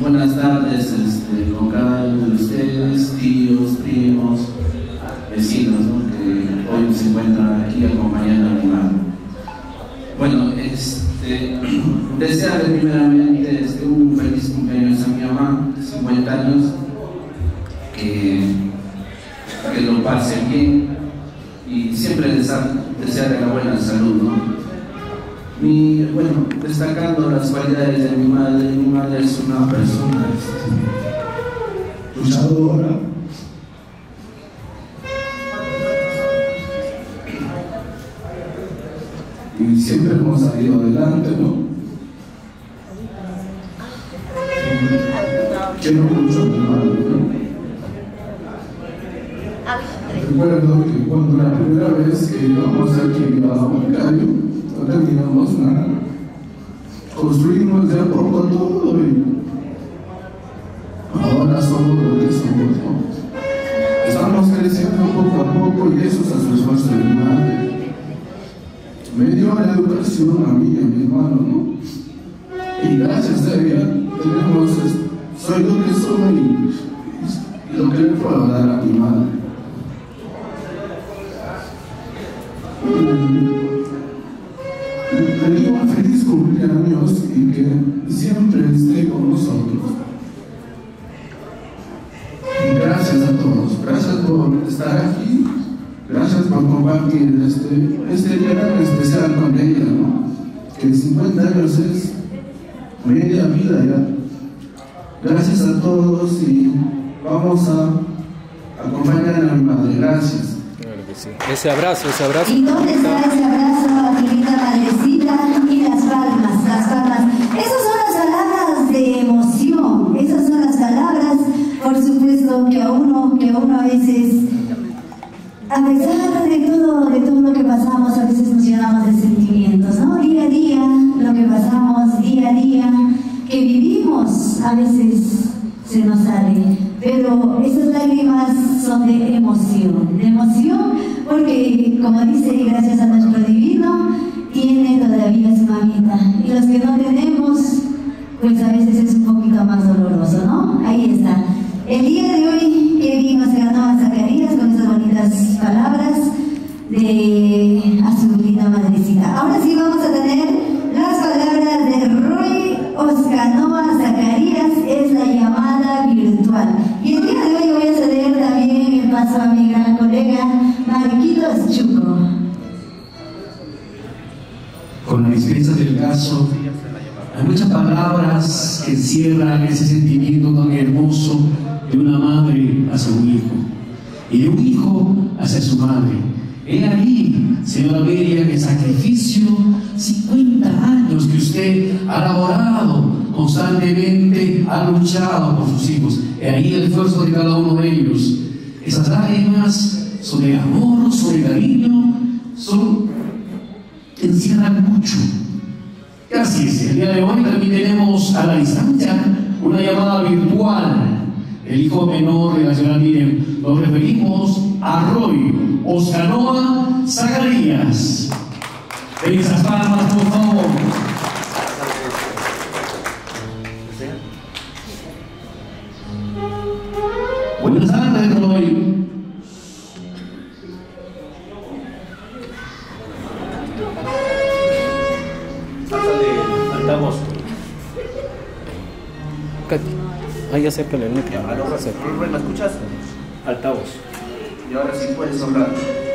buenas tardes este, con cada uno de ustedes, tíos, primos, vecinos, que hoy se encuentran aquí acompañando a mi madre. Bueno, este, desearle primeramente este, un feliz cumpleaños a mi mamá, 50 años, que, que lo pase bien y siempre desearle la buena salud. ¿no? destacando las cualidades de mi madre, mi madre es una persona. Ese abrazo, ese ¿Y dónde está ese abrazo? Hay muchas palabras que encierran ese sentimiento tan hermoso de una madre hacia un hijo y de un hijo hacia su madre. He ahí, señora Beria, el sacrificio, 50 años que usted ha laborado constantemente, ha luchado por sus hijos. He ahí el esfuerzo de cada uno de ellos. Esas lágrimas son de amor, son de cariño, son encierran mucho Así es, el día de hoy también tenemos a la distancia una llamada virtual. El hijo menor de la señora Miren, nos referimos a Roy Oscanoa Zacarías. Esas palmas, por favor. Ya sé, pero el. Acepto. ¿Me escuchas? Altavoz. Y ahora sí puedes hablar.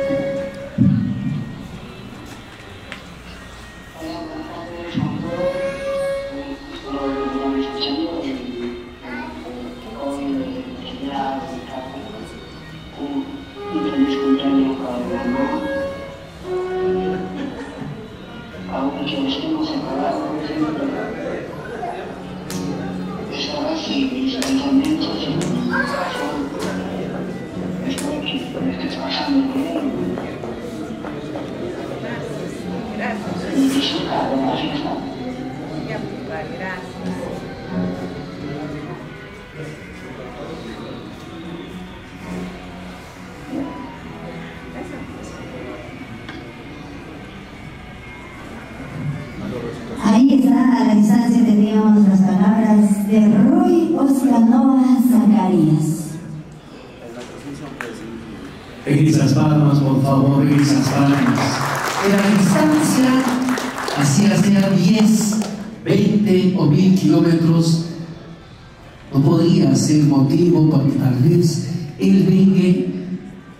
Podría ser motivo para que tal vez él venga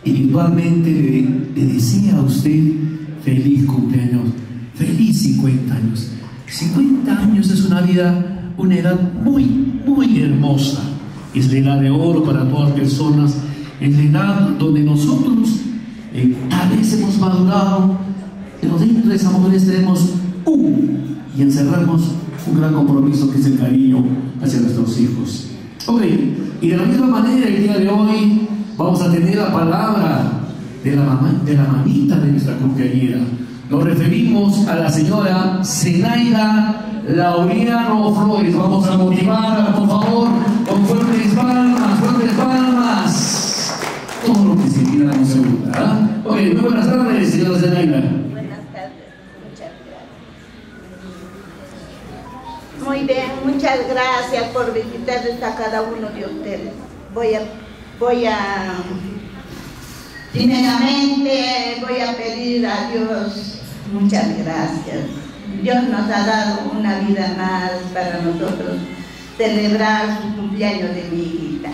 y virtualmente le, le desea a usted feliz cumpleaños, feliz 50 años. 50 años es una vida, una edad muy, muy hermosa. Es la edad de oro para todas las personas. Es la edad donde nosotros eh, tal vez hemos madurado, pero dentro de esa madurez tenemos un y encerramos un gran compromiso que es el cariño hacia nuestros hijos. Ok, y de la misma manera el día de hoy vamos a tener la palabra de la, mamita de nuestra cumpleañera. Nos referimos a la señora Zenaida Laureano Flores. Vamos a motivarla, por favor, muchas gracias por visitarles a cada uno de ustedes. Voy a, voy a, primeramente voy a pedir a Dios muchas gracias. Dios nos ha dado una vida más para nosotros celebrar su cumpleaños de mi hijita.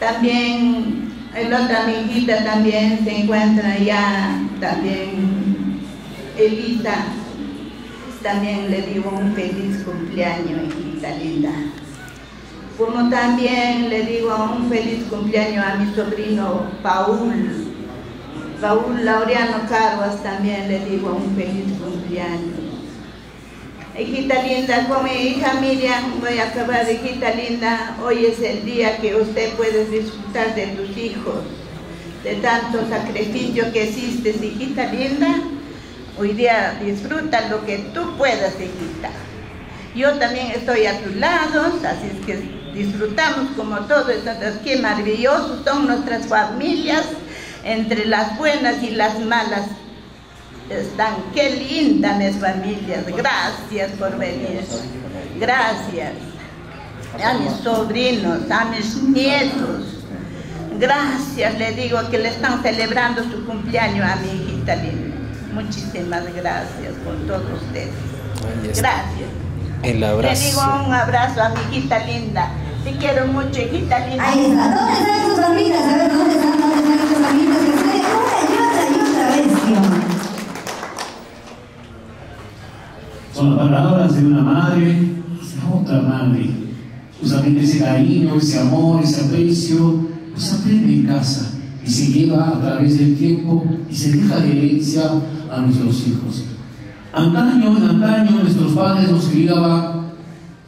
También, el otra mi hijita también se encuentra ya, también Elisa, también le digo un feliz cumpleaños, linda. Como también le digo un feliz cumpleaños a mi sobrino Paul, Paul Laureano Carvas, también le digo un feliz cumpleaños. Hijita linda, con mi hija Miriam voy a acabar, hijita linda, hoy es el día que usted puede disfrutar de tus hijos, de tanto sacrificio que hiciste, hijita linda. Hoy día disfruta lo que tú puedas, hijita. Yo también estoy a tu lado, así es que disfrutamos como todos, qué maravillosos son nuestras familias, entre las buenas y las malas están. Qué lindas mis familias. Gracias por venir. Gracias. A mis sobrinos, a mis nietos. Gracias, le digo que le están celebrando su cumpleaños a mi hijita linda. Muchísimas gracias por todos ustedes. Gracias. El Le abrazo. digo un abrazo a mi hijita linda. Te quiero mucho, hijita linda. Ahí está. ¿Dónde están sus familias? A ver, ¿dónde están? ¿Dónde están? Que suene una y otra y otra vez, tío. Son las palabras de una madre hacia otra madre. Justamente ese cariño, ese amor, ese aprecio, se aprende en casa y se lleva a través del tiempo y se deja de herencia a nuestros hijos. Antaño, en antaño, nuestros padres nos criaban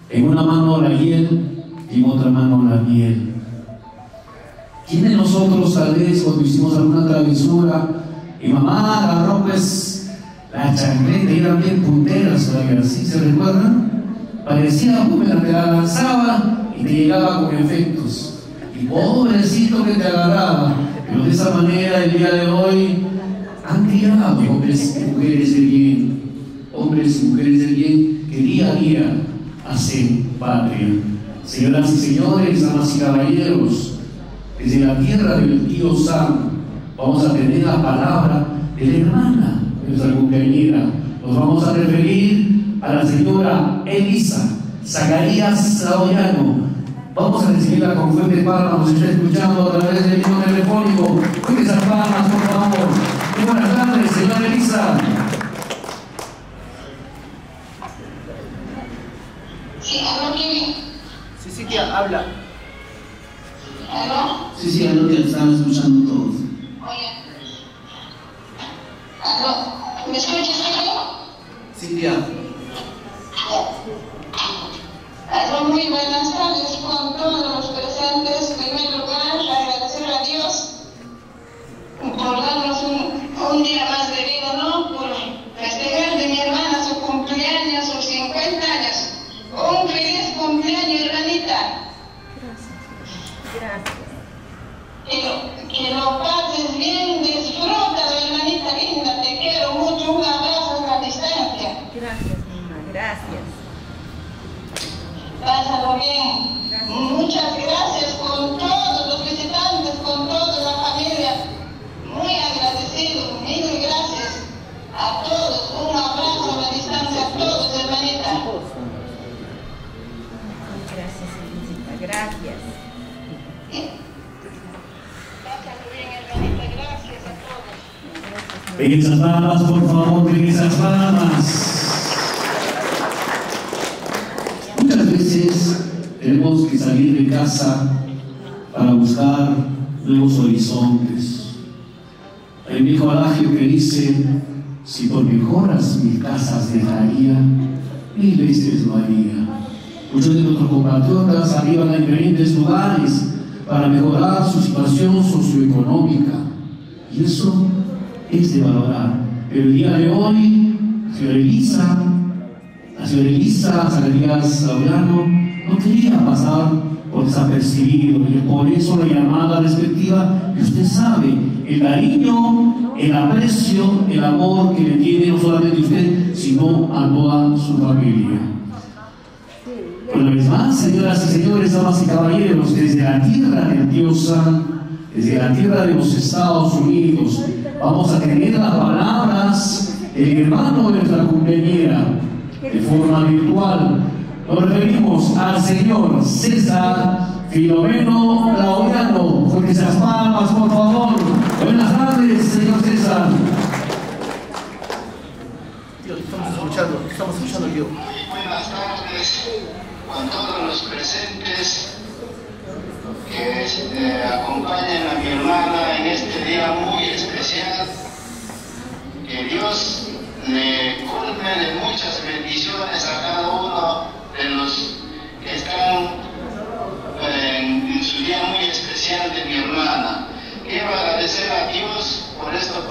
en una mano la hiel y en otra mano la miel. ¿Quién de nosotros tal vez cuando hicimos alguna travesura y mamá agarró pues la chancleta y eran bien punteras todavía, ¿sí se recuerdan? parecía húmeda, te la lanzaba y te llegaba con efectos. Y pobrecito que te agarraba. Pero de esa manera, el día de hoy, han criado hombres y mujeres de bien, hombres y mujeres de bien que día a día hacen patria. Señoras y señores, damas y caballeros, desde la tierra del tío Sam vamos a tener la palabra de la hermana de nuestra compañera. Nos vamos a referir a la señora Elisa Zacarías Saoyano. Vamos a recibirla con fuerte palmas, nos está escuchando a través del mismo telefónico. Fuertes palmas, por favor. Buenas tardes, señora Elisa. Sí, ¿aló quién? Sí, sí, tía, habla. Sí, sí, es lo que están escuchando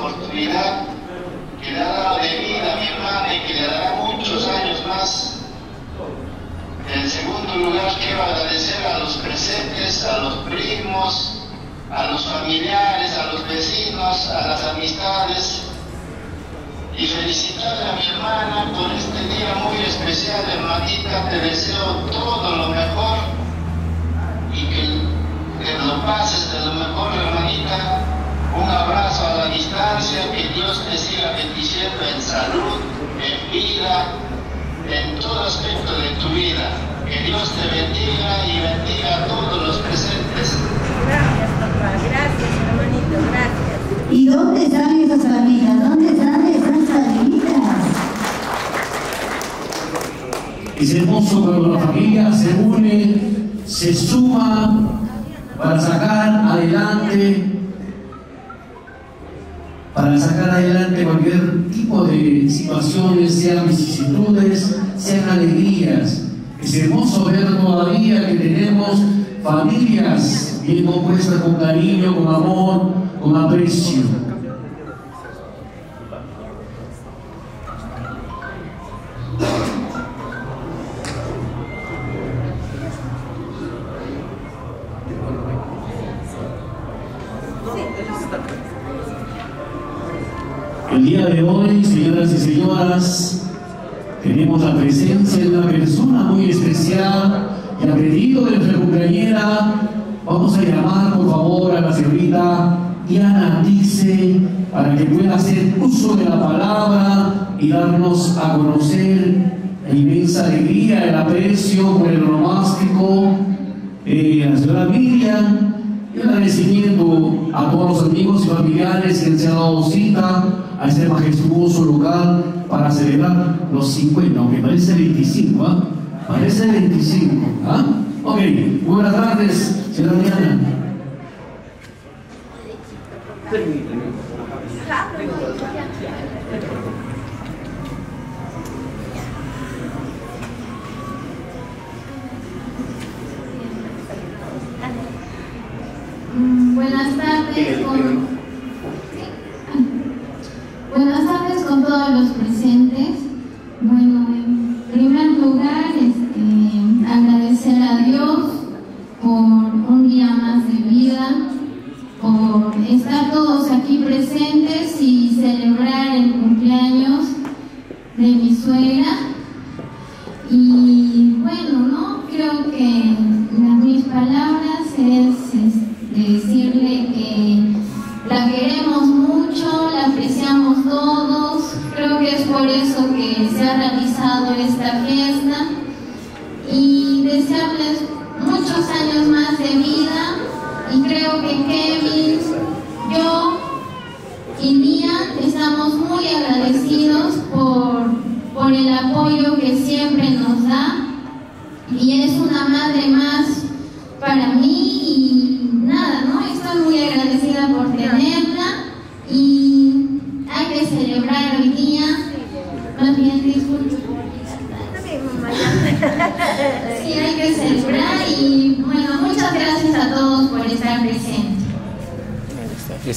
oportunidad que le ha dado de vida a mi hermana y que le dará muchos años más en segundo lugar, quiero agradecer a los presentes, a los primos, a los familiares, a los vecinos, a las amistades y felicitar a mi hermana por este día muy especial, hermanita. Te deseo todo lo mejor y que, que lo pases de lo mejor, hermanita. Un abrazo a la distancia, que Dios te siga bendiciendo en salud, en vida en todo aspecto de tu vida. Que Dios te bendiga y bendiga a todos los presentes. Gracias, papá, gracias, hermanito, gracias. ¿Y dónde están esas familias? ¿Dónde están esas familias? Es hermoso cuando la familia se une, se suma para sacar adelante, para sacar adelante cualquier tipo de situaciones, sean vicisitudes, sean alegrías. Es hermoso ver todavía que tenemos familias bien compuestas con cariño, con amor, con aprecio. Hoy, señoras y señoras, tenemos la presencia de una persona muy especial y a pedido de nuestra compañera, vamos a llamar por favor a la señorita Diana Dice para que pueda hacer uso de la palabra y darnos a conocer la inmensa alegría, el aprecio por el onomástico eh, la señora Miriam y agradecimiento a todos los amigos y familiares que han dado cita a este majestuoso lugar para celebrar los 50, aunque parece 25, ¿ah? Parece 25, ¿ah? Ok, buenas tardes, señora Diana. Mm, Buenas tardes con... ha realizado esta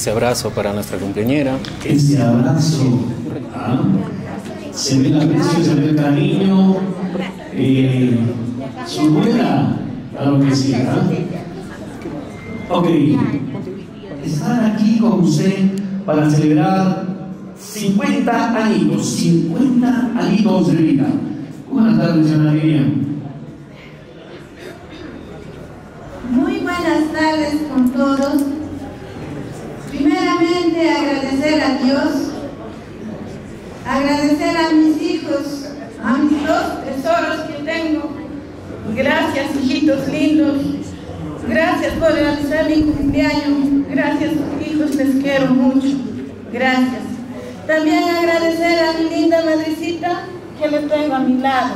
Ese abrazo para nuestra compañera. Ese abrazo, ¿ah? se ve la aprecio, se ve el cariño, eh, su abuela, claro que sí, ¿ah? Ok, estar aquí con usted para celebrar 50 años, 50 años de vida. Buenas tardes, señora Miriam. Muy buenas tardes con todos. Agradecer a Dios, agradecer a mis hijos, a mis dos tesoros que tengo. Gracias, hijitos lindos. Gracias por realizar mi cumpleaños. Gracias, hijos, les quiero mucho. Gracias. También agradecer a mi linda madrecita que le tengo a mi lado.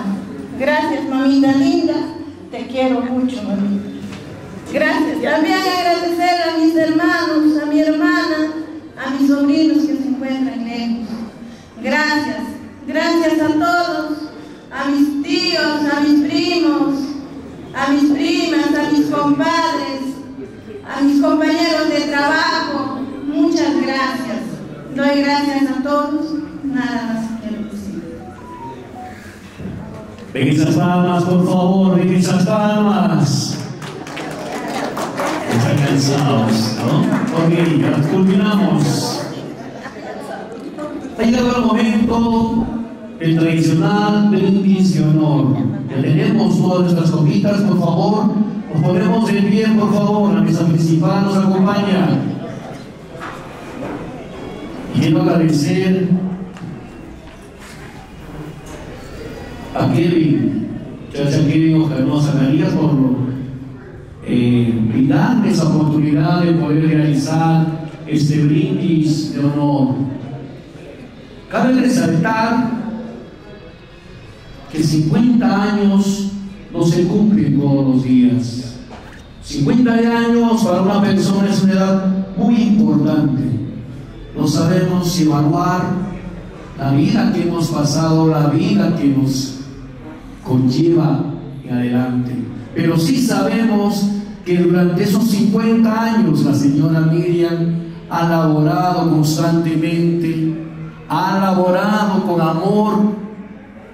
Gracias, mamita linda. Te quiero mucho, mamita. Gracias. También agradecer a mis hermanos, a mi hermana, a mis sobrinos que se encuentran lejos. Gracias. Gracias a todos, a mis tíos, a mis primos, a mis primas, a mis compadres, a mis compañeros de trabajo. Muchas gracias. Doy gracias a todos. Nada más. Ven esas palmas, por favor, ven esas palmas. Cansados, ¿no? Ok, ya culminamos. Ha llegado el momento del tradicional de honor. Ya tenemos todas nuestras copitas, por favor. Nos ponemos de pie, por favor. La mesa principal nos acompaña. Quiero agradecer a Kevin, Chacha Kevin Ojalá Zacarías por eh, brindarme esa oportunidad de poder realizar este brindis de honor. Cabe resaltar que 50 años no se cumplen todos los días. 50 años para una persona es una edad muy importante. No sabemos evaluar la vida que hemos pasado, la vida que nos conlleva en adelante. Pero sí sabemos que durante esos 50 años la señora Miriam ha laborado constantemente, ha laborado con amor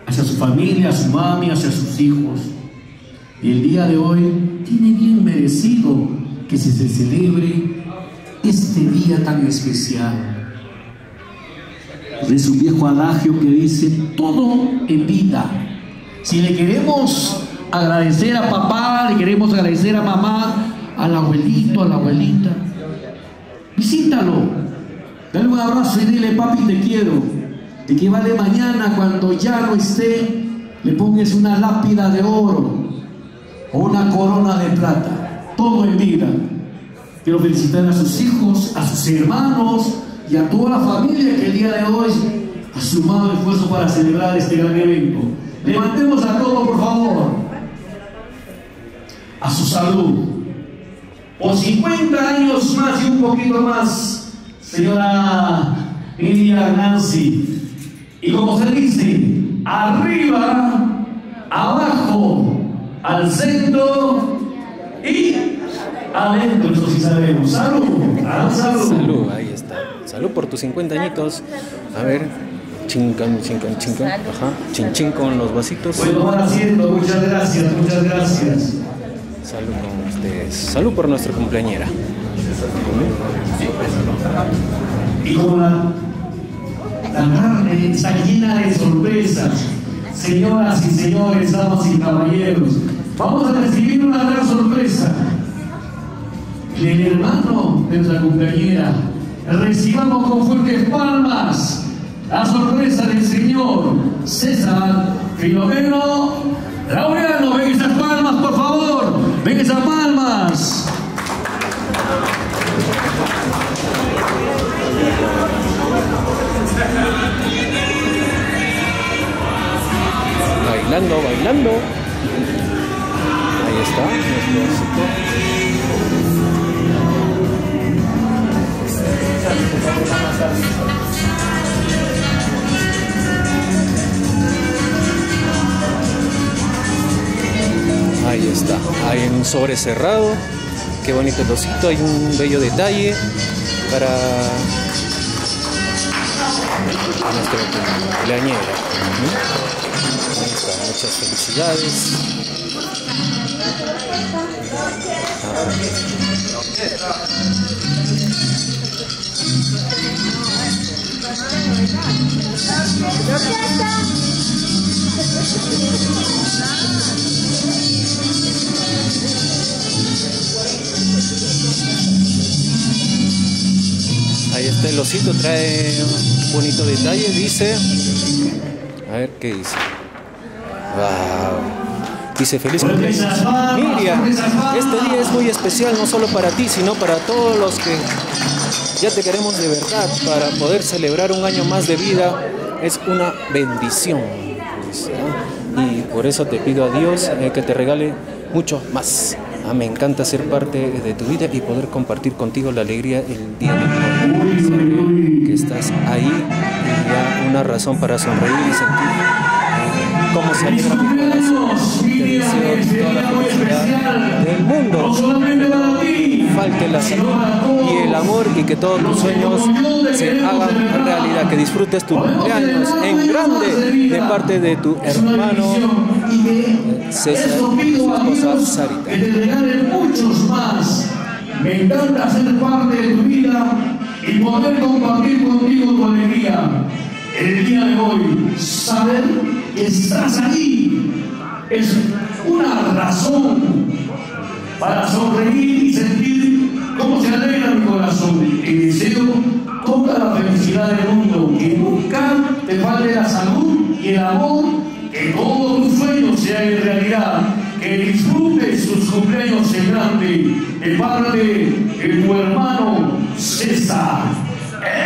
hacia su familia, a su mami, hacia sus hijos. Y el día de hoy tiene bien merecido que se, se celebre este día tan especial. Es un viejo adagio que dice, todo en vida. Si le queremos agradecer a papá, le queremos agradecer a mamá, al abuelito, a la abuelita, visítalo. Dale un abrazo y dile, papi, te quiero. De que vale mañana cuando ya no esté, le pongas una lápida de oro o una corona de plata. Todo en vida. Quiero felicitar a sus hijos, a sus hermanos y a toda la familia que el día de hoy ha sumado esfuerzo para celebrar este gran evento. Levantemos a todos, por favor, a su salud. Por 50 años más y un poquito más, señora Lidia Nancy. Y como se dice, arriba, abajo, al centro y adentro, eso sí sabemos. Salud, ah, salud. Salud, ahí está. Salud por tus 50 añitos. A ver, chincan, chincan, chincan. Ajá, chin chin con los vasitos. Pueden tomar asiento, muchas gracias, muchas gracias. Salud con ustedes. Salud por nuestra cumpleañera. Y como la, carne está llena de sorpresas, señoras y señores, damas y caballeros, vamos a recibir una gran sorpresa. El hermano de nuestra cumpleañera, recibamos con fuertes palmas la sorpresa del señor César Filomeno Laureano. Ven esas palmas, por favor, ven esas palmas. Bailando, bailando. Ahí está. Ahí está. Hay un sobre cerrado. Qué bonito el. Hay un bello detalle para nuestra cumpleañera. Ahí está. Muchas felicidades. Ahí está el osito, trae un bonito detalle, dice. A ver qué dice. Wow. Dice feliz cumpleaños. Miriam, este día es muy especial no solo para ti, sino para todos los que ya te queremos de verdad. Para poder celebrar un año más de vida es una bendición. Y por eso te pido a Dios eh, que te regale mucho más. Ah, me encanta ser parte de tu vida y poder compartir contigo la alegría el día de hoy. Que estás ahí y ya una razón para sonreír y sentir eh, cómo se alegra mi corazón. Te deseo toda la felicidad del mundo. Falte la salud y el amor y que todos tus sueños se hagan realidad. Que disfrutes tu cumpleaños en grande de parte de tu hermano César y su esposa Sarita. Me encanta ser parte de tu vida y poder compartir contigo tu alegría. El día de hoy, saber que estás ahí es una razón para sonreír y sentir cómo se alegra mi corazón. Y deseo toda la felicidad del mundo, que nunca te falte la salud y el amor, que todos tus sueños se hagan realidad, que disfrutes tus cumpleaños en grande, de parte de tu hermano César.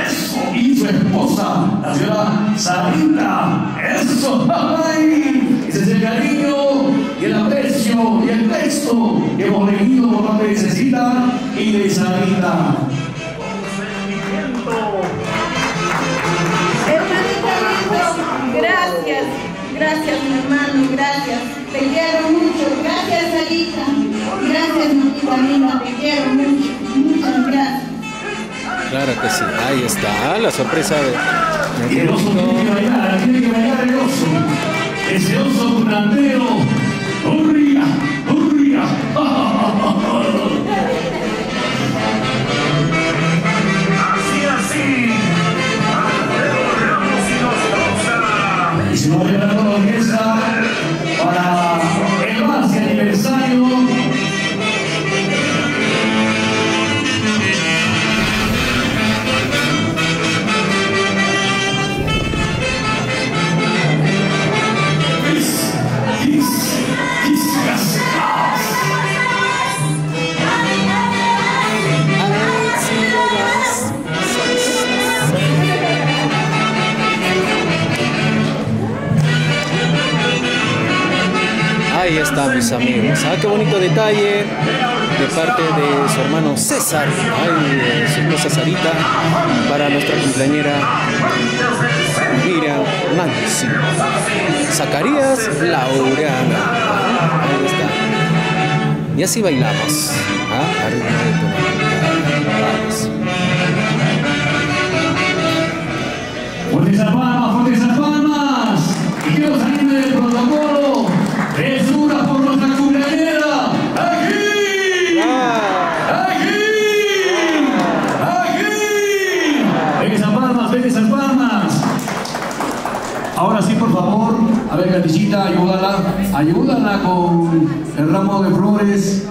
Eso, y su esposa, la señora Sarita. Eso, ¡ay! Ese es el cariño y el aprecio y el texto que hemos leído por parte de Cecita y de Sarita. Gracias, gracias mi hermano, gracias. Te quiero mucho, gracias Sarita. Gracias mamita linda, te quiero mucho, muchas gracias. Claro que sí, ahí está la sorpresa de, Y el oso tiene que bailar, tiene que bailar el oso. Ese oso curandero. ¡Hurria! ¡Hurria! Así, así. Alfredo se va you. Ahí está, mis amigos. Ah, qué bonito detalle de parte de su hermano César, ay, de su esposa Sarita, para nuestra cumpleañera Miriam Nancy. Zacarías Laureana. Ahí está. Y así bailamos. Ah, ayúdala. Con el ramo de flores.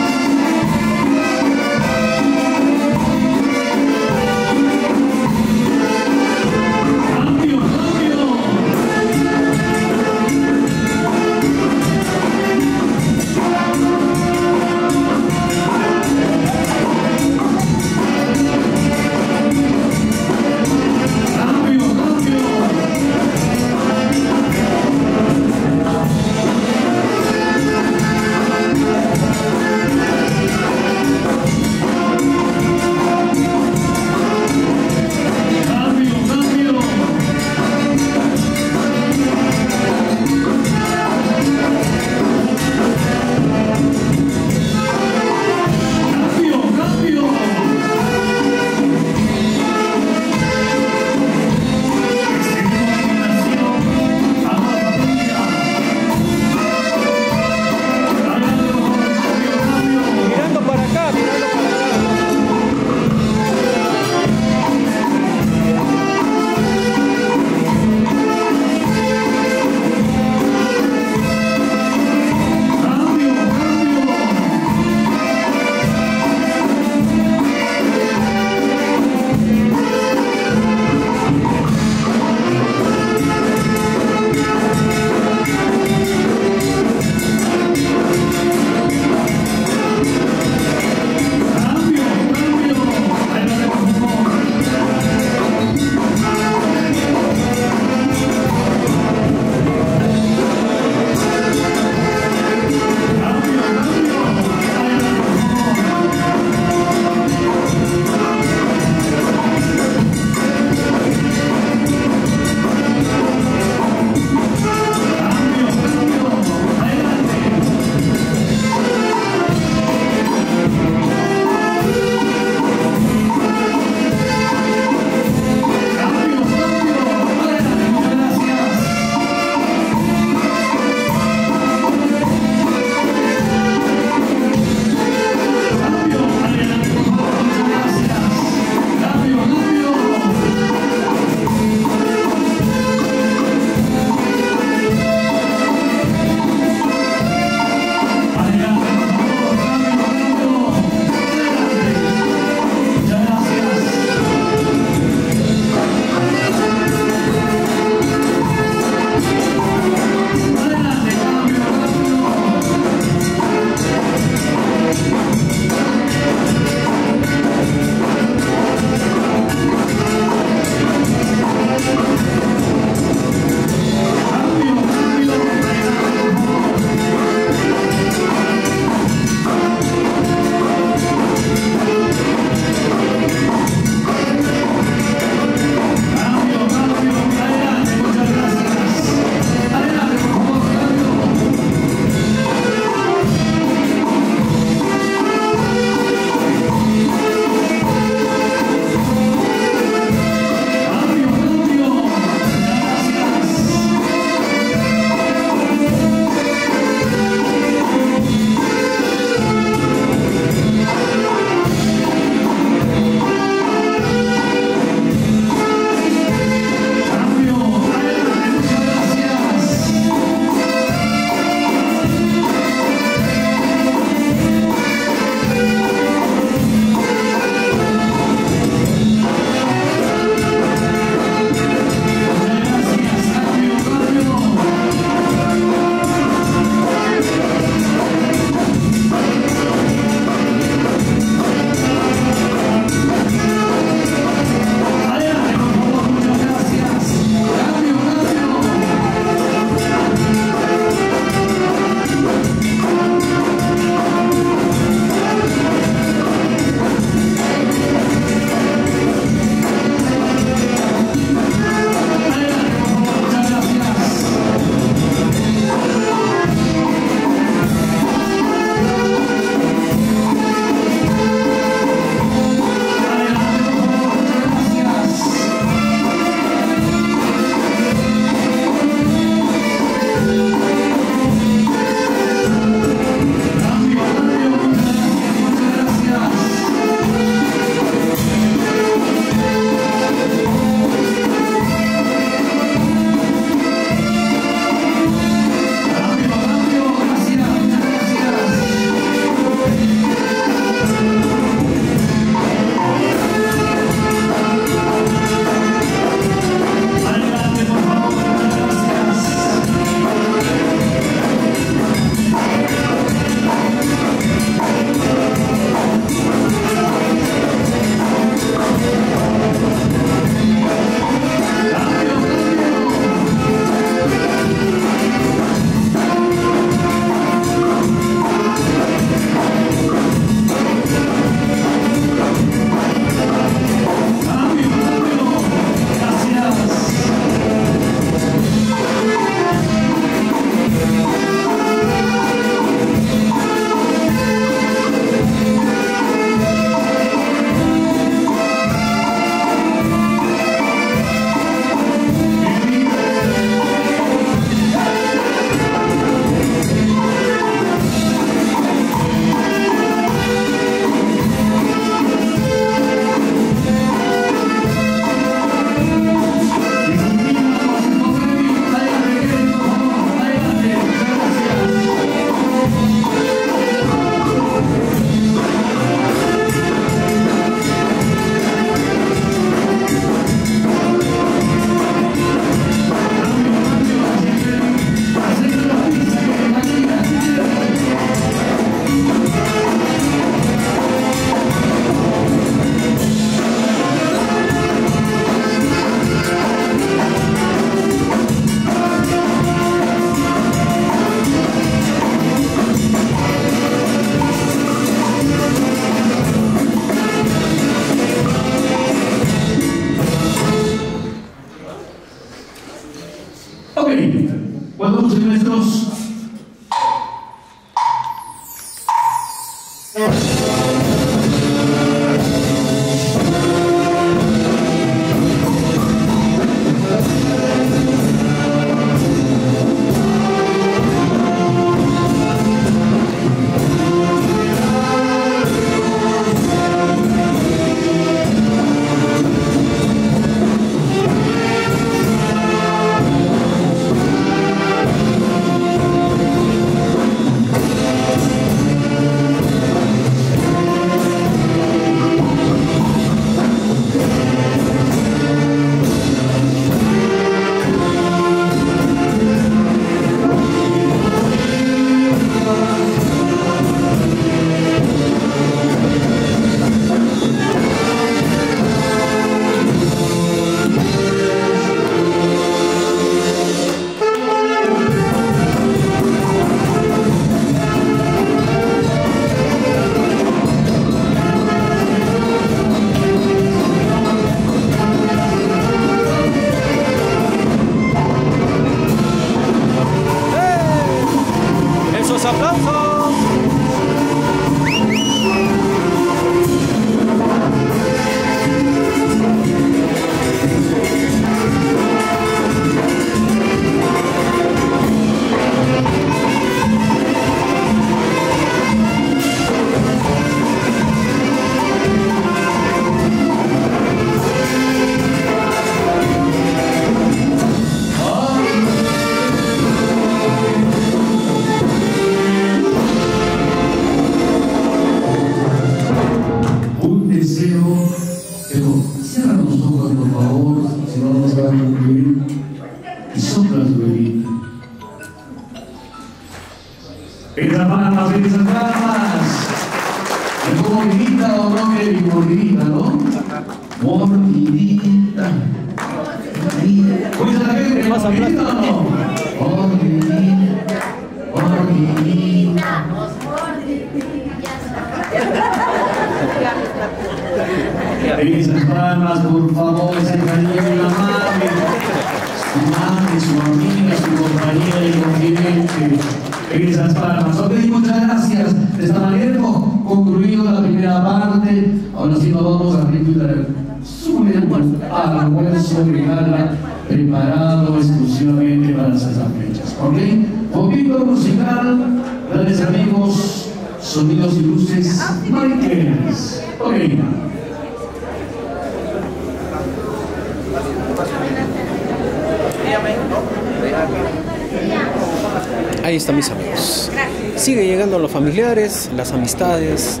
Las amistades.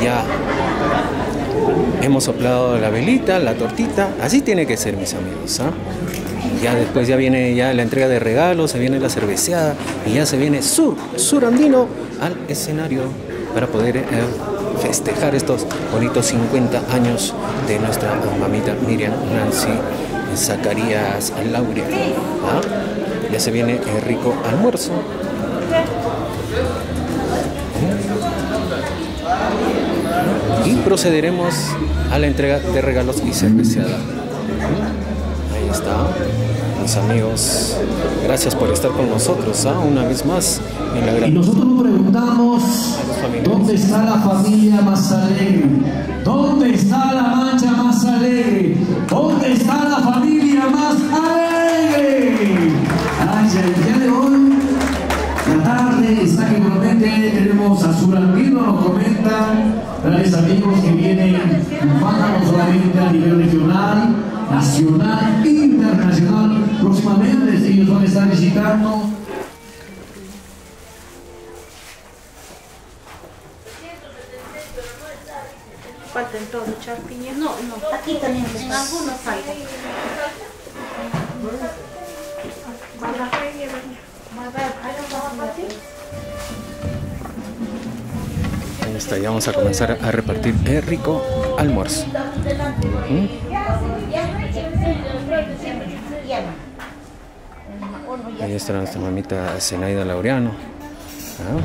y Ya hemos soplado la velita, la tortita. Así tiene que ser, mis amigos. ¿ah? Ya después ya viene ya la entrega de regalos, se viene la cerveceada y ya se viene Sur, Sur Andino al escenario para poder eh, festejar estos bonitos 50 años de nuestra mamita Miriam Nancy Zacarías Lauria. ¿ah? Ya se viene el rico almuerzo. Procederemos a la entrega de regalos y cerveceada. Ahí está, mis amigos. Gracias por estar con nosotros ¿ah? una vez más Y nosotros nos preguntamos, ¿dónde está la familia más alegre? ¿Dónde está la mancha más alegre? ¿Dónde está la familia más alegre? Ay, el día de hoy, la tarde está que promete, tenemos a Surandino, nos comentan, grandes amigos que vienen triunfando no solamente a nivel regional, nacional, internacional. Próximamente ellos van a estar visitando Faltan todos champiñones. No, no. Aquí también. En algunos faltan. Ahí está, ya vamos a comenzar a repartir qué rico almuerzo. ¿Mm? Ahí está nuestra mamita Zenaida Laureano. ¿Ah?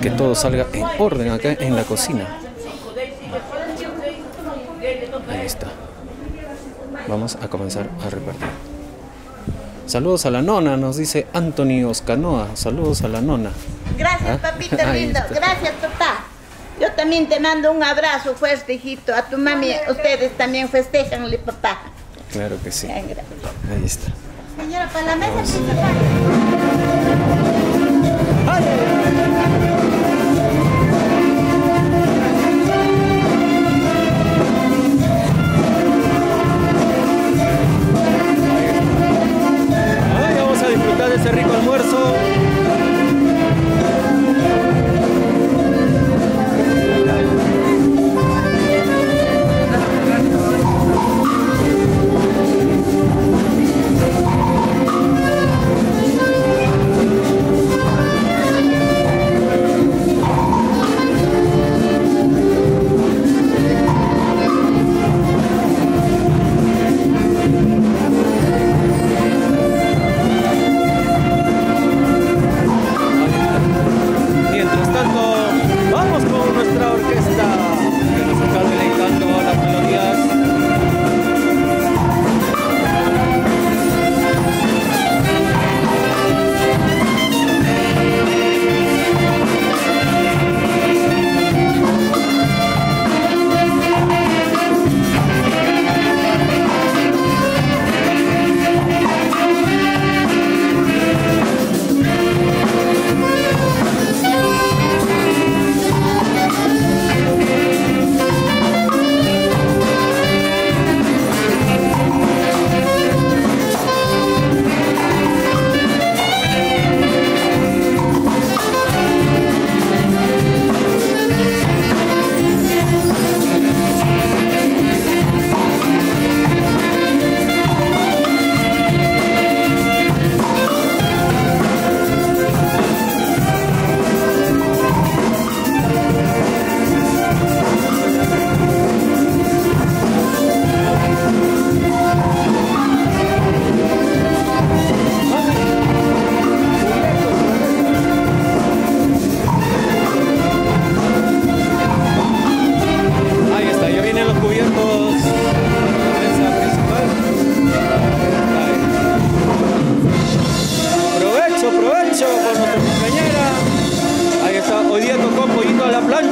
Que todo salga en orden acá en la cocina. Ahí está. Vamos a comenzar a repartir. Saludos a la nona, nos dice Anthony Oscanoa. Saludos a la nona. Papito lindo. Gracias, papá. Yo también te mando un abrazo fuerte, hijito. A tu mami, ustedes también festejanle, papá. Claro que sí. Ahí está. Señora, para la mesa,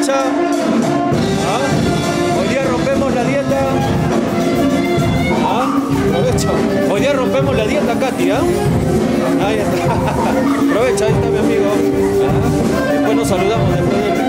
Ah, hoy día rompemos la dieta. ¿Ah? Hoy día rompemos la dieta, Katy. ¿ah? Ahí está. Aprovecha, ahí está mi amigo. Ah, después nos saludamos después del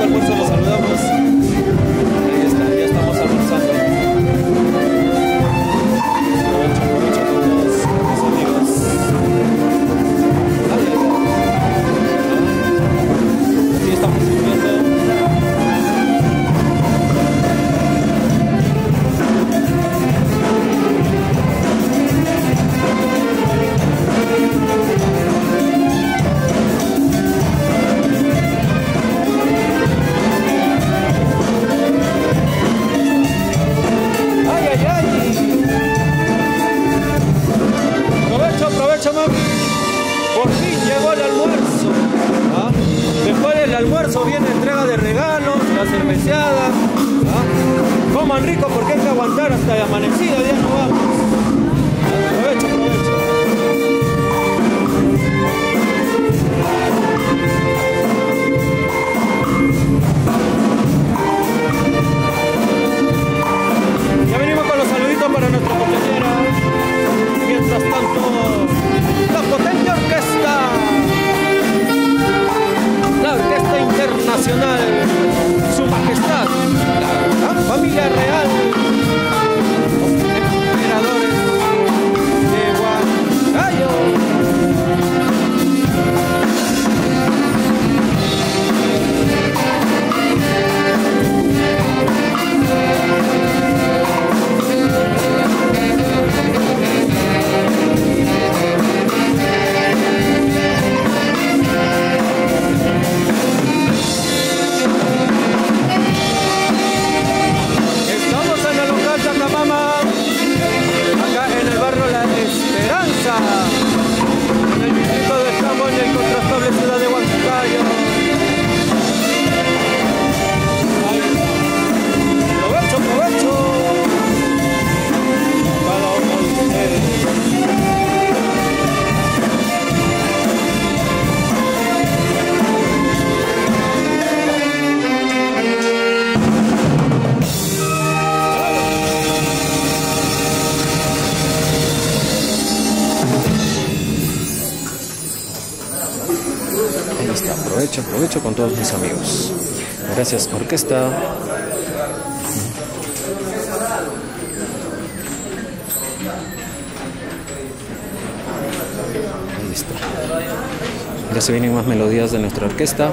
Ya se vienen más melodías de nuestra orquesta.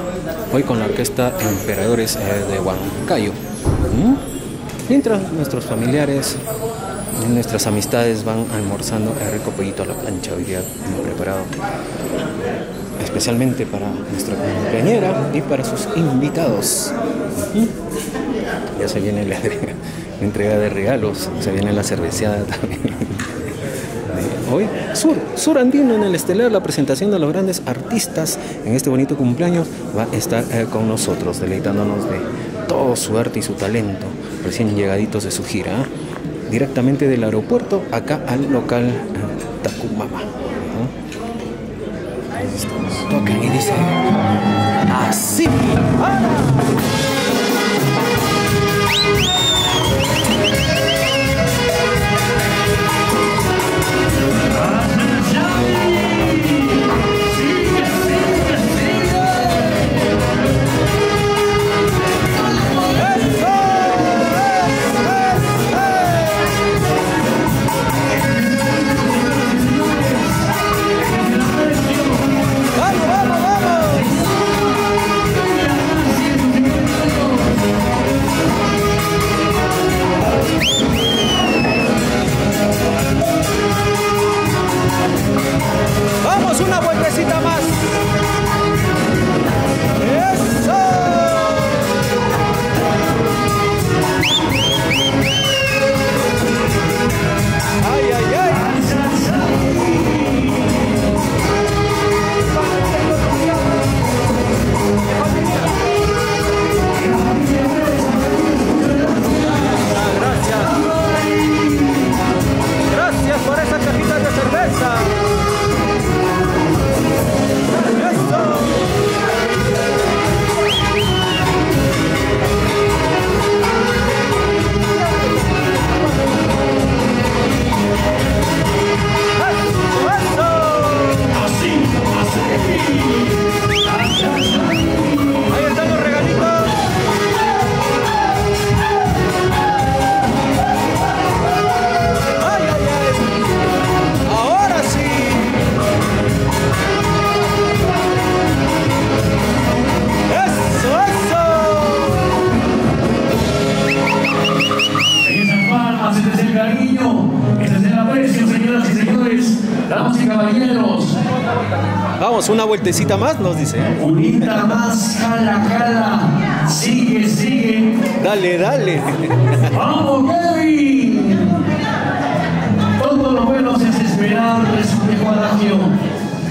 Hoy con la orquesta Emperadores eh, de Huancayo. ¿Mm? Mientras nuestros familiares y nuestras amistades van almorzando el rico pollito a la plancha hoy día preparado especialmente para nuestra compañera y para sus invitados. Ya se viene la entrega de regalos, se viene la cerveceada también. Hoy, Sur, Sur Andino en el Estelar, la presentación de los grandes artistas en este bonito cumpleaños va a estar eh, con nosotros, deleitándonos de todo su arte y su talento, recién llegaditos de su gira, ¿eh? directamente del aeropuerto acá al local eh, Tacumama. Tocan y dice así. ¡Vamos, Vamos, una vueltecita más, nos dice. Unita más, jala, jala, sigue, sigue. Dale, dale. ¡Vamos, Kevin! Todo lo bueno esperar, es un viejo adagio.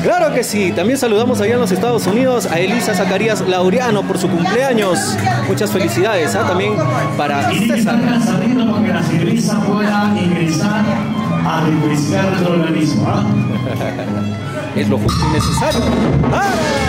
Claro que sí. También saludamos allá en los Estados Unidos a Elisa Zacarías Laureano por su cumpleaños. Muchas felicidades. ¿ah? También para César. para que la pueda ingresar a refrescar nuestro organismo. ¿ah? Es lo justo y necesario. ¡Ah!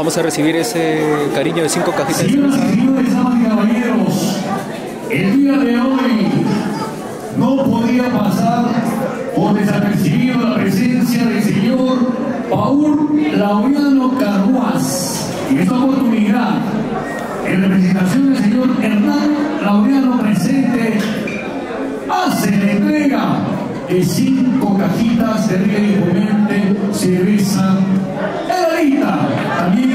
Vamos a recibir ese cariño de cinco cajitas. señoras y señores, caballeros, el día de hoy no podía pasar por desapercibido la presencia del señor Paul Laureano Carhuaz. Y esta oportunidad, en representación del señor Hernán Laureano presente, hace la entrega de cinco cajitas de rica y cerveza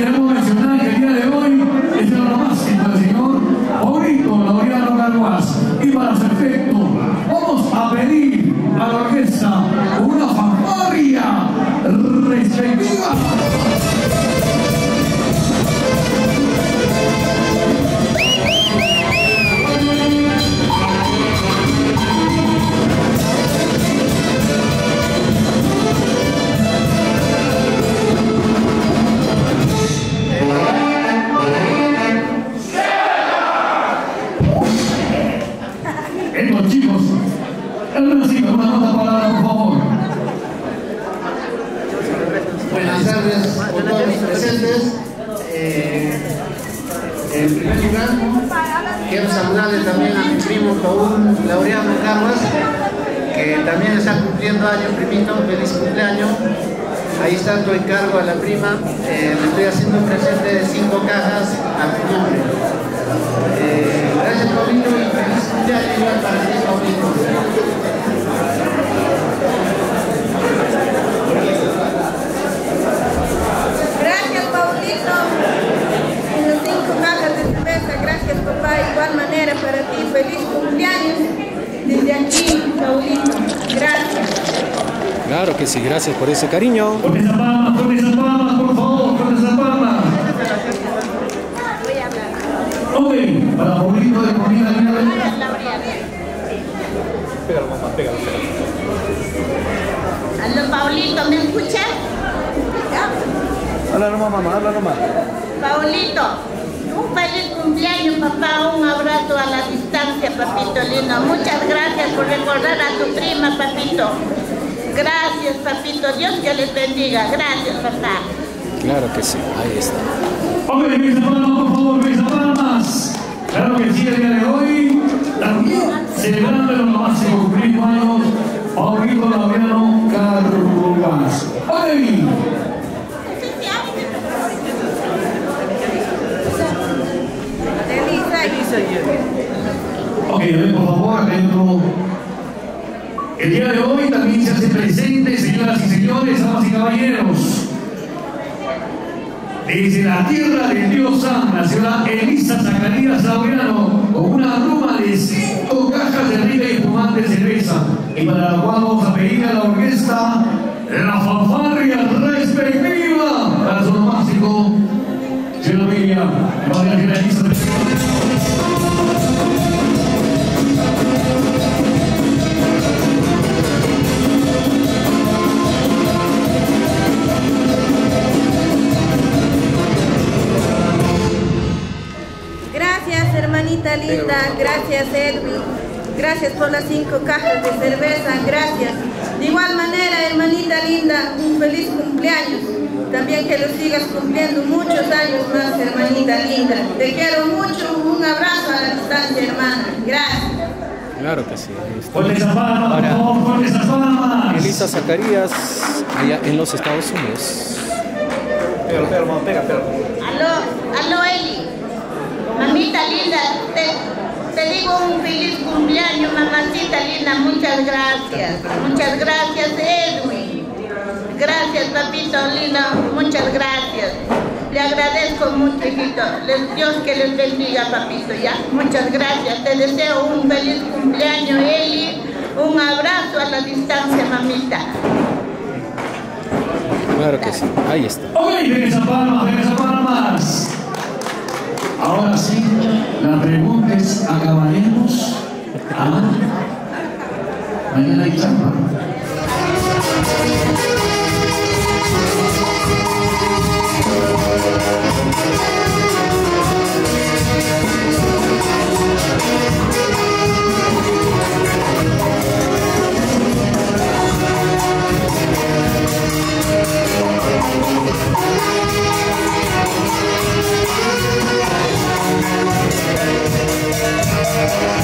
queremos mencionar que el día de hoy es el máximo del señor Paulito Laureano Carhuaz. Y para su efecto, vamos a pedir a la orquesta encargo a la prima. Eh, le estoy haciendo un presente de cinco cajas Gracias por ese cariño. Con esas palmas, con esas palmas, por favor, con esas palmas. Voy a hablar. Ok, para Paulito de comida libre. Aló, Paulito, ¿me escuchas? Habla nomás, mamá, habla nomás. Paulito, un feliz cumpleaños, papá. Un abrazo a la distancia, papito lindo. Muchas gracias por recordar a tu prima, papito. Gracias, papito. Dios que les bendiga. Gracias, papá. Claro que sí, ahí está. Ok, mis palmas, por favor, mis palmas. Claro que sí, el día de hoy, también celebrando los máximos cumplir años, Paulito Laureano Carrugas. Elisa, Ok, por favor, otro. El día de hoy también se hace presente, señoras y señores, damas y caballeros. Desde la tierra de Dios San, la señora Elisa Zacarías Laureano, con una bruma de cinco cajas de rica y espumante cerveza. Y para la cual vamos a pedir a la orquesta la fanfarria respectiva para su máximo. Señora Miriam, hermanita linda. Gracias, Edwin. Gracias por las cinco cajas de cerveza. Gracias. De igual manera, hermanita linda, un feliz cumpleaños. También que lo sigas cumpliendo muchos años más, hermanita linda. Te quiero mucho. Un abrazo a la distancia, hermana. Gracias. Claro que sí. Ahora. Elisa Zacarías, allá en los Estados Unidos. Pégalo, mamá, pega, pega. Aló. Mamita linda, te, digo un feliz cumpleaños, mamacita linda, muchas gracias. Muchas gracias, Edwin. Gracias, papito lindo, muchas gracias. Le agradezco mucho, hijito. Dios que les bendiga, papito, ¿ya? Muchas gracias. Te deseo un feliz cumpleaños, Eli. Un abrazo a la distancia, mamita. Claro que sí, ahí está. ¡Oye, Palmas, Palmas! Ahora sí, la pregunta es, ¿acabaremos? ¿Ah? Mañana hay chamba. Thank Thank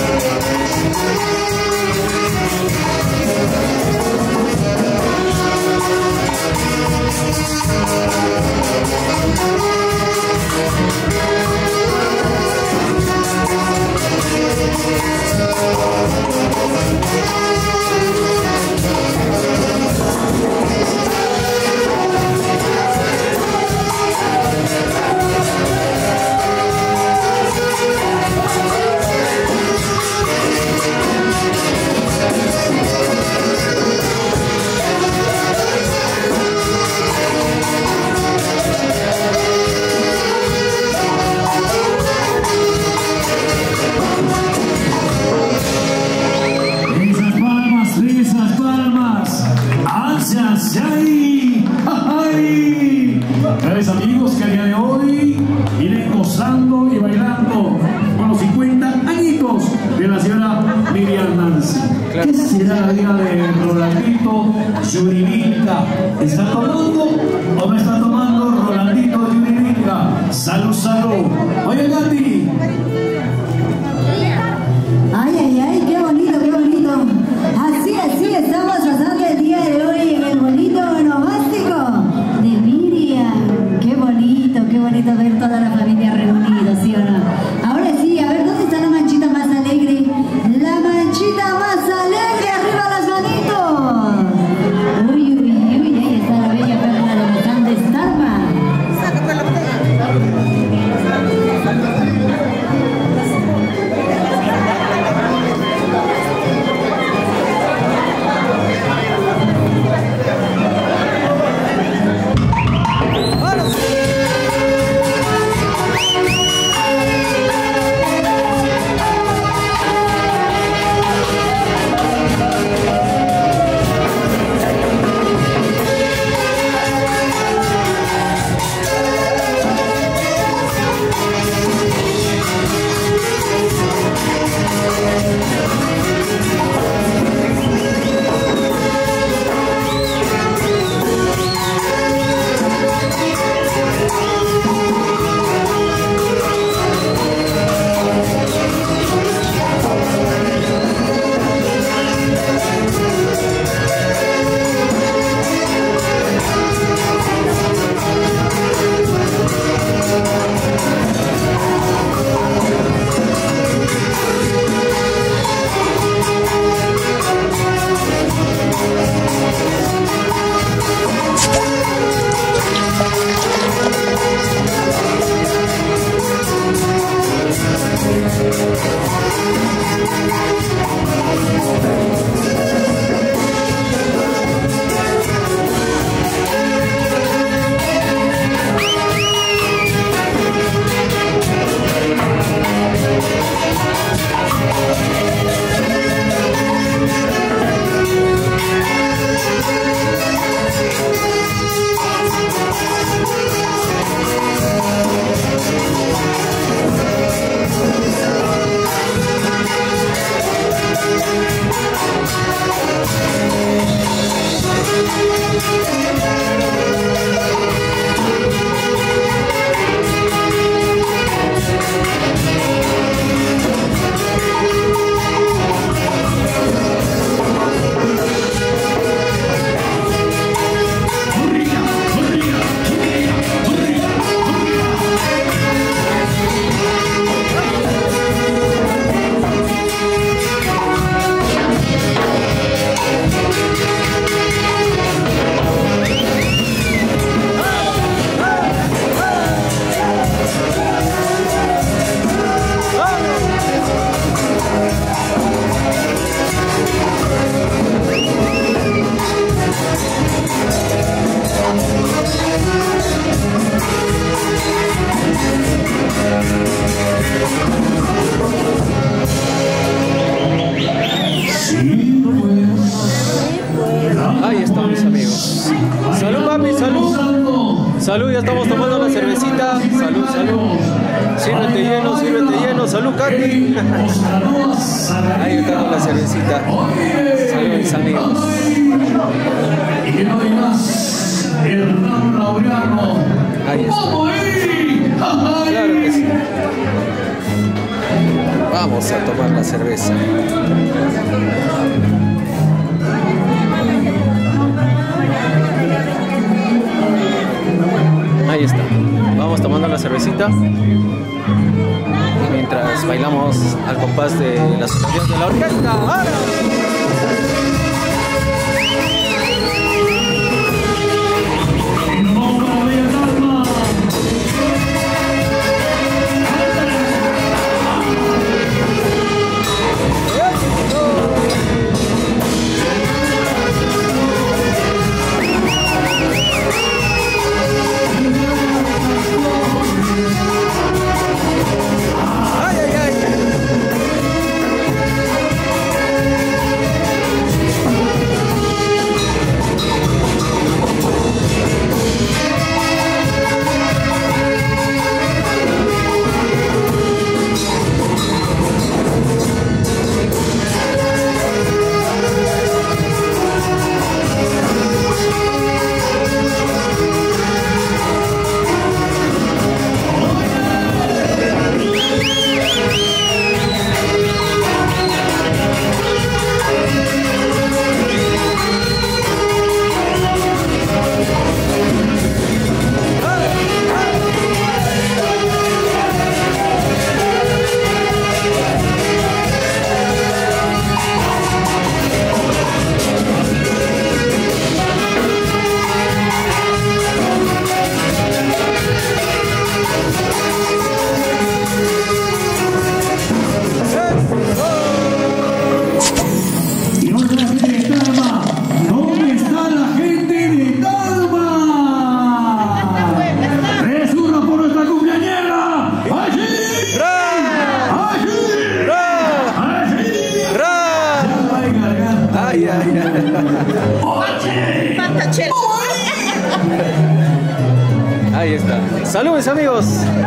Ahí está. Salud, mis amigos.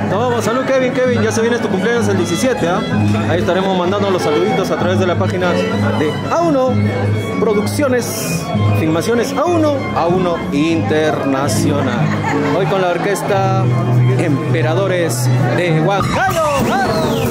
Tomamos salud, Kevin. Kevin, ya se viene tu cumpleaños el 17, ¿ah? Ahí estaremos mandando los saluditos a través de la página de A1 Producciones, Filmaciones A1, A1 Internacional. Hoy con la orquesta Emperadores de Huancayo.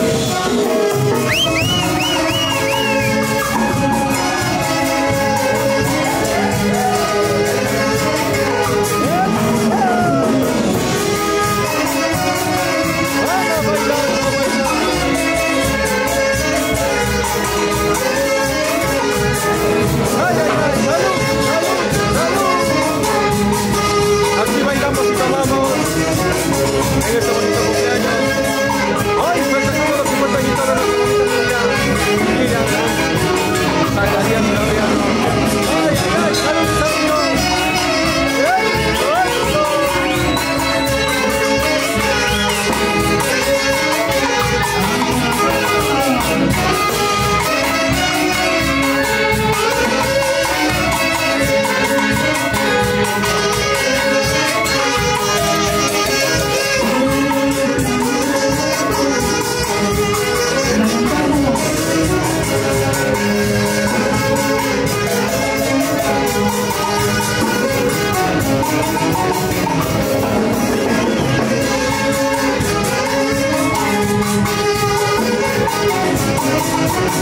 ¡Ay,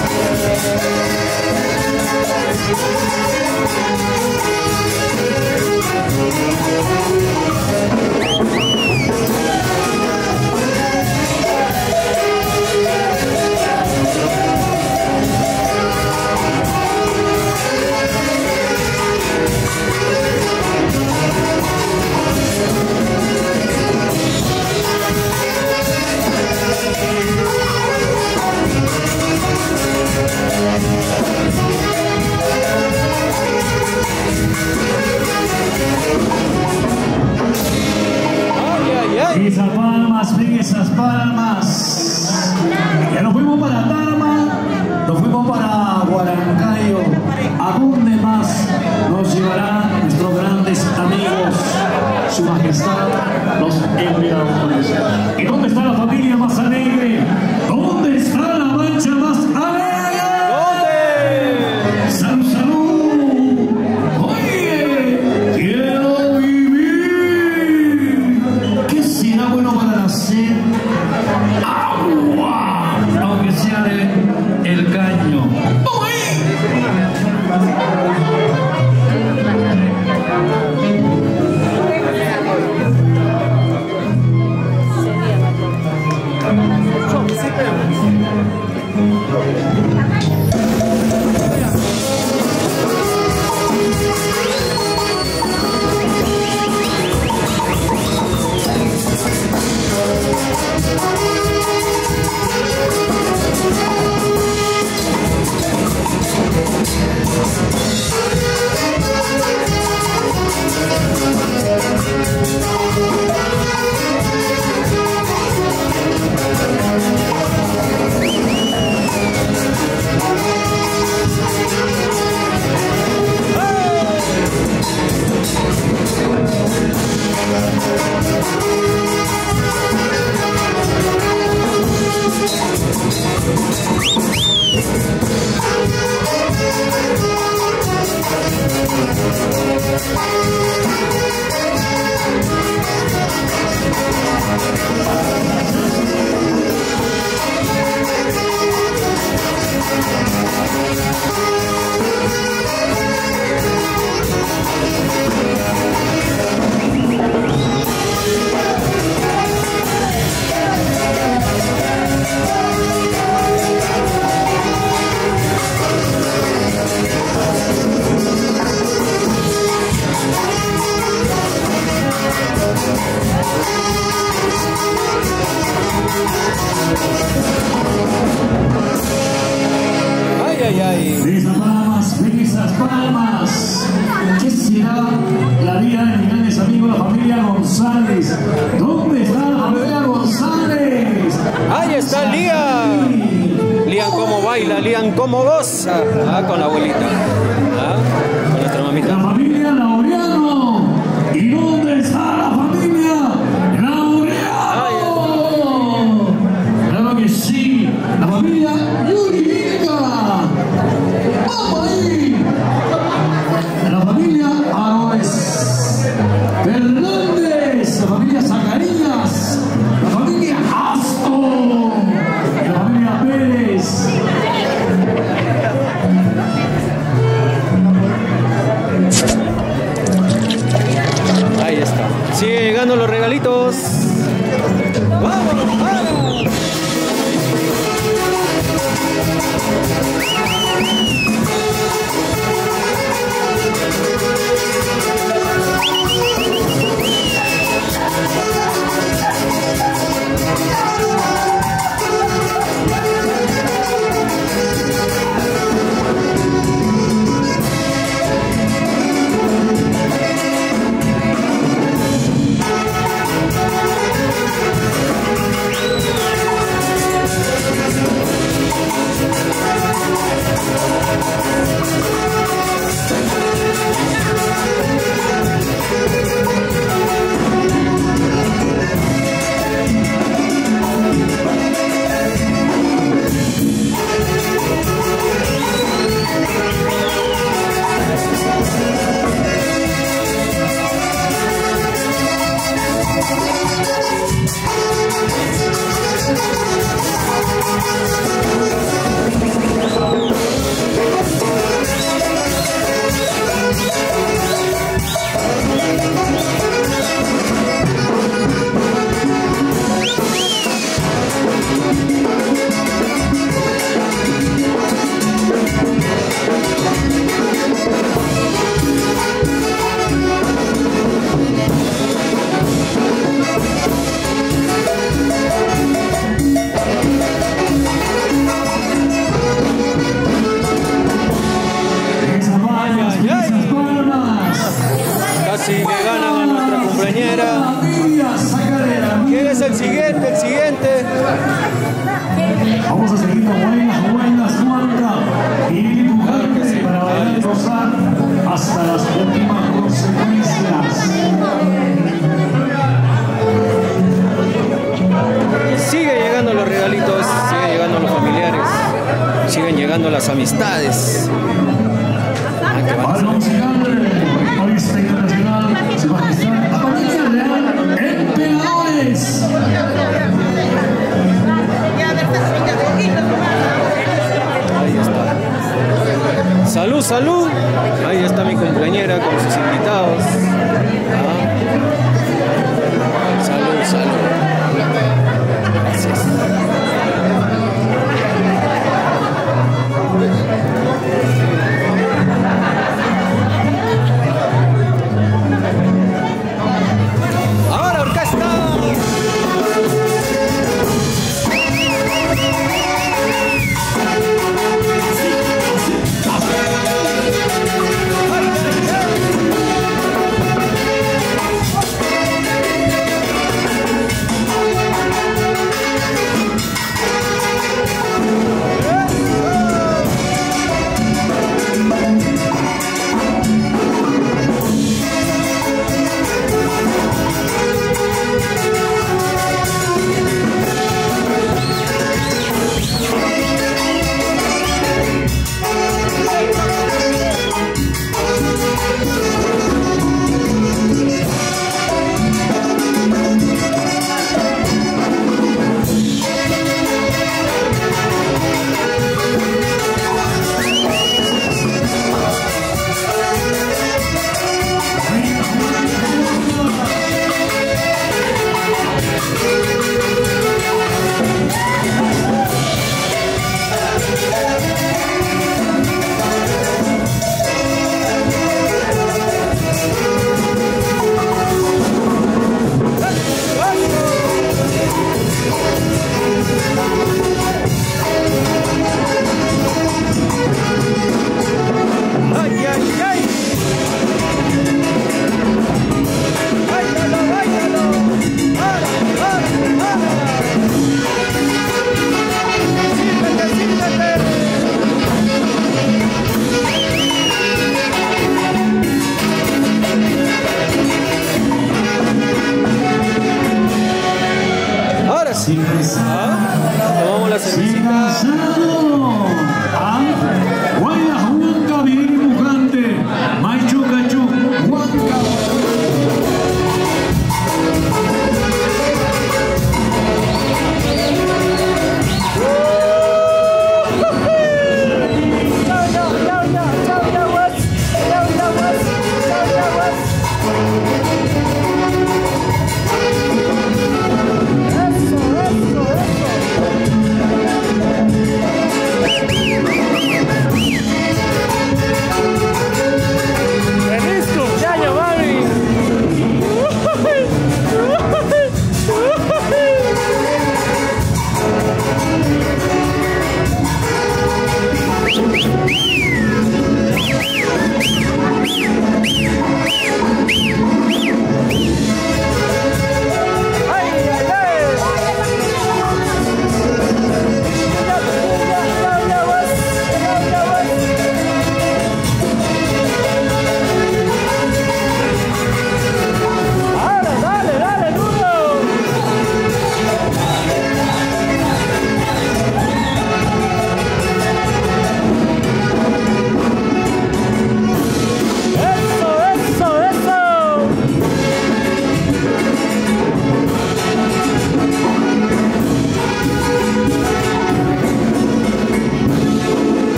ay! Esas palmas, ven esas palmas. Ya nos fuimos para Tarma, nos fuimos para Guarancayo. ¿A dónde más nos llevarán nuestros grandes amigos? Su Majestad, los emperadores. ¿Y dónde está la familia más alegre? ¿Dónde está la mancha más comerciales El Caño.